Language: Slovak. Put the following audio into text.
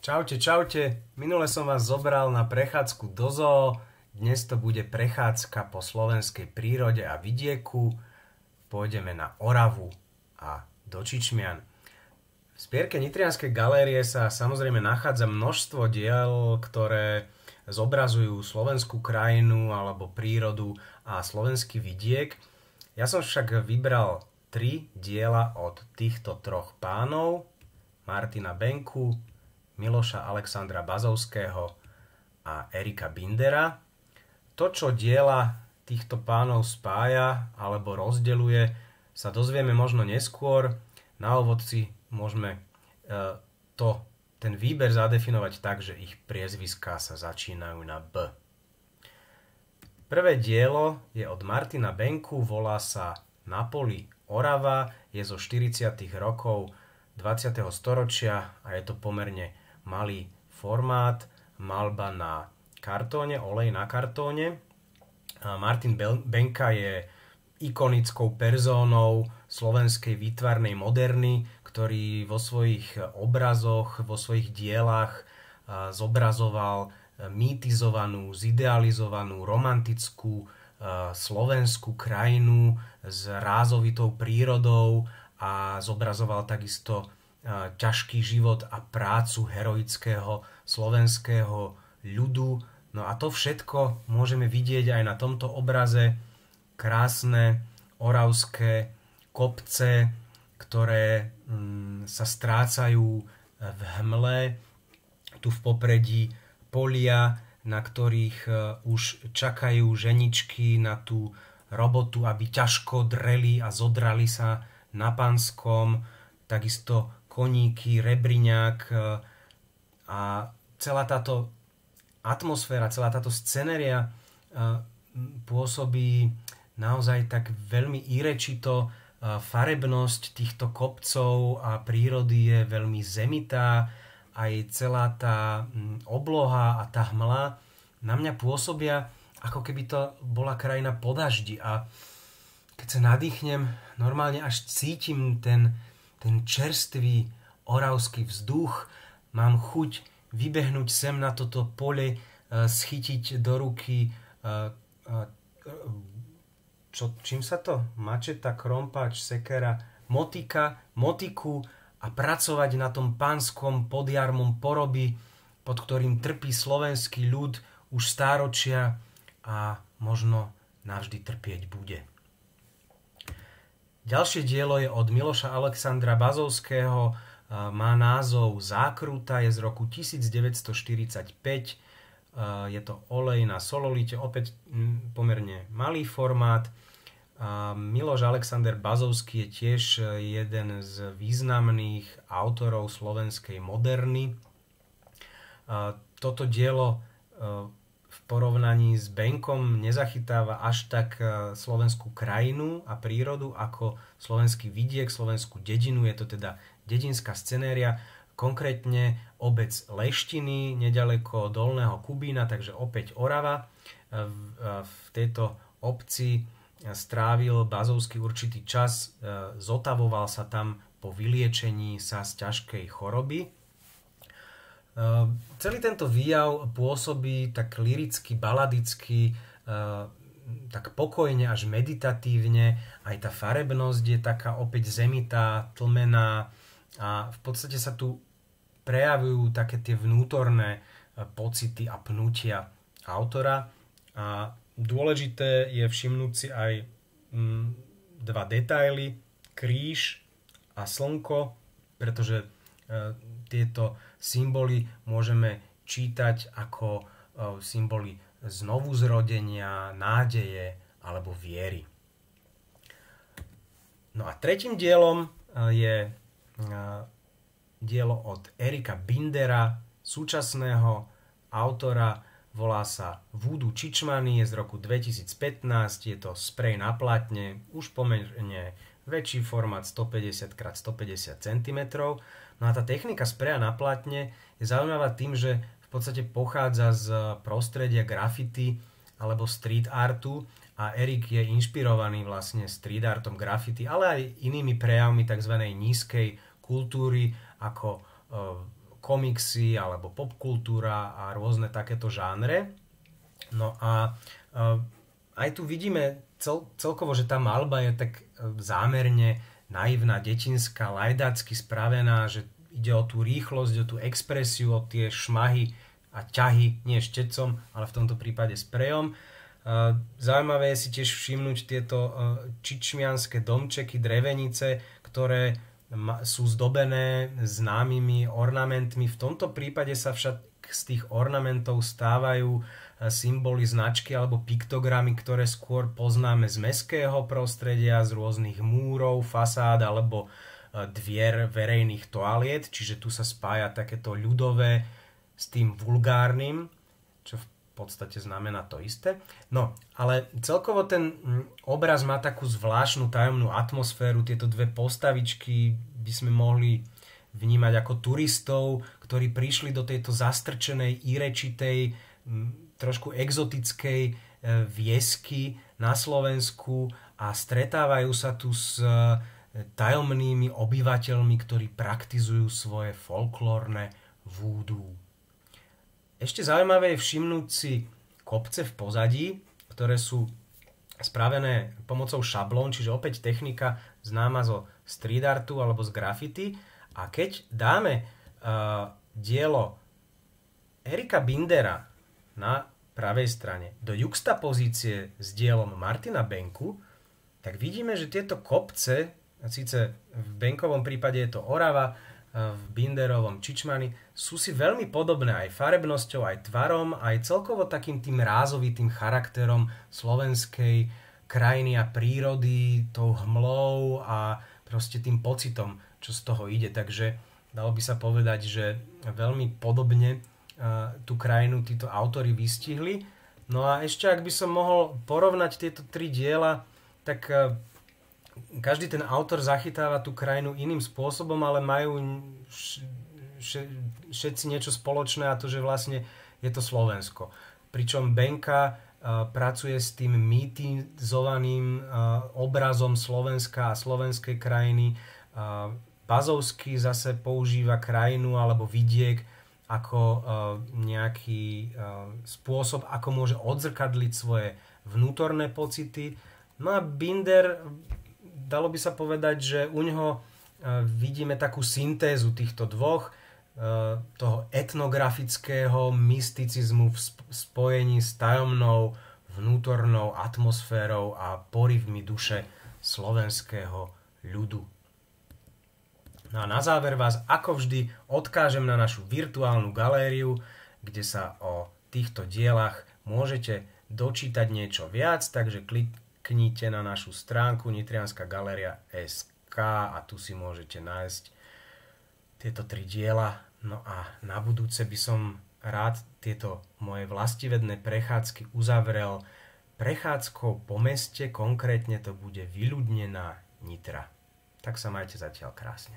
Čaute, čaute. Minule som vás zobral na prechádzku do zoo. Dnes to bude prechádzka po slovenskej prírode a vidieku. Pôjdeme na Oravu a do Čičmian. V spierke Nitrianskej galérie sa samozrejme nachádza množstvo diel, ktoré zobrazujú slovenskú krajinu alebo prírodu a slovenský vidiek. Ja som však vybral tri diela od týchto troch pánov, Martina Benku, Miloša Alexandra Bazovského a Erika Bindera. To, čo diela týchto pánov spája alebo rozdeluje, sa dozvieme možno neskôr. Na ovoci môžeme e, to, ten výber zadefinovať tak, že ich priezviská sa začínajú na B. Prvé dielo je od Martina Benku, volá sa Na poli Orava, je zo 40. rokov 20. storočia a je to pomerne malý formát, malba na kartóne, olej na kartóne. Martin Benka je ikonickou perzónou slovenskej výtvarnej moderny, ktorý vo svojich obrazoch, vo svojich dielach zobrazoval mýtizovanú, zidealizovanú, romantickú slovenskú krajinu s rázovitou prírodou, a zobrazoval takisto ťažký život a prácu heroického slovenského ľudu. No a to všetko môžeme vidieť aj na tomto obraze. Krásne oravské kopce, ktoré mm, sa strácajú v hmle. Tu v popredí polia, na ktorých e, už čakajú ženičky na tú robotu, aby ťažko dreli a zodrali sa na Panskom, takisto koníky, Rebriňák e, a celá táto atmosféra, celá táto scenéria e, pôsobí naozaj tak veľmi irečito. E, farebnosť týchto kopcov a prírody je veľmi zemitá, aj celá tá obloha a tá hmla na mňa pôsobia, ako keby to bola krajina po daždi a keď sa nadýchnem, normálne až cítim ten, ten čerstvý oravský vzduch, mám chuť vybehnúť sem na toto pole, e, schytiť do ruky e, e, čo, čím sa to? Mačeta, krompáč, sekera, motika, motiku a pracovať na tom pánskom podjarmom porobi, pod ktorým trpí slovenský ľud už stáročia a možno navždy trpieť bude. Ďalšie dielo je od Miloša Alexandra Bazovského, má názov Zákruta, je z roku 1945, je to olej na sololite, opäť pomerne malý formát. Miloš Alexander Bazovský je tiež jeden z významných autorov slovenskej moderny. Toto dielo porovnaní s Benkom nezachytáva až tak e, slovenskú krajinu a prírodu ako slovenský vidiek, slovenskú dedinu. Je to teda dedinská scenéria, konkrétne obec Leštiny, nedaleko Dolného Kubína, takže opäť Orava. E, e, v tejto obci strávil Bazovský určitý čas, zotavoval sa tam po vyliečení sa z ťažkej choroby Uh, celý tento výjav pôsobí tak liricky, baladicky, uh, tak pokojne až meditatívne. Aj tá farebnosť je taká opäť zemitá, tlmená a v podstate sa tu prejavujú také tie vnútorné uh, pocity a pnutia autora. A dôležité je všimnúť si aj mm, dva detaily, kríž a slnko, pretože tieto symboly môžeme čítať ako e, symboly znovu zrodenia, nádeje alebo viery. No a tretím dielom e, je e, dielo od Erika Bindera, súčasného autora, volá sa Voodoo Čičmany, je z roku 2015, je to sprej na platne, už pomerne väčší formát 150x150 cm No a tá technika spreja na platne je zaujímavá tým, že v podstate pochádza z prostredia graffiti alebo street artu a Erik je inšpirovaný vlastne street artom graffiti, ale aj inými prejavmi tzv. nízkej kultúry ako e, komiksy alebo popkultúra a rôzne takéto žánre. No a aj tu vidíme cel, celkovo, že tá malba je tak zámerne naivná, detinská, lajdácky spravená, že ide o tú rýchlosť, o tú expresiu, o tie šmahy a ťahy, nie štecom, ale v tomto prípade sprejom. Zaujímavé je si tiež všimnúť tieto čičmianské domčeky, drevenice, ktoré sú zdobené známymi ornamentmi. V tomto prípade sa však z tých ornamentov stávajú symboly, značky alebo piktogramy, ktoré skôr poznáme z meského prostredia, z rôznych múrov, fasád alebo dvier verejných toaliet, čiže tu sa spája takéto ľudové s tým vulgárnym, čo v podstate znamená to isté. No, ale celkovo ten obraz má takú zvláštnu tajomnú atmosféru, tieto dve postavičky by sme mohli vnímať ako turistov, ktorí prišli do tejto zastrčenej, irečitej, trošku exotickej e, viesky na Slovensku a stretávajú sa tu s e, tajomnými obyvateľmi, ktorí praktizujú svoje folklórne vúdu. Ešte zaujímavé je všimnúť si kopce v pozadí, ktoré sú spravené pomocou šablón, čiže opäť technika známa zo street artu alebo z graffiti. A keď dáme uh, dielo Erika Bindera na pravej strane do juxtapozície s dielom Martina Benku, tak vidíme, že tieto kopce, síce v Benkovom prípade je to Orava, v Binderovom Čičmani sú si veľmi podobné aj farebnosťou, aj tvarom, aj celkovo takým tým rázovitým charakterom slovenskej krajiny a prírody, tou hmlou a proste tým pocitom, čo z toho ide. Takže dalo by sa povedať, že veľmi podobne tú krajinu títo autory vystihli. No a ešte, ak by som mohol porovnať tieto tri diela, tak každý ten autor zachytáva tú krajinu iným spôsobom, ale majú všetci niečo spoločné a to, že vlastne je to Slovensko. Pričom Benka pracuje s tým mýtizovaným obrazom Slovenska a slovenskej krajiny. Bazovský zase používa krajinu alebo vidiek ako nejaký spôsob, ako môže odzrkadliť svoje vnútorné pocity. No a Binder dalo by sa povedať, že u neho e, vidíme takú syntézu týchto dvoch, e, toho etnografického mysticizmu v spojení s tajomnou vnútornou atmosférou a porivmi duše slovenského ľudu. No a na záver vás ako vždy odkážem na našu virtuálnu galériu, kde sa o týchto dielach môžete dočítať niečo viac, takže klik, kliknite na našu stránku Nitrianská galeria SK a tu si môžete nájsť tieto tri diela. No a na budúce by som rád tieto moje vlastivedné prechádzky uzavrel prechádzkou po meste, konkrétne to bude vyľudnená Nitra. Tak sa majte zatiaľ krásne.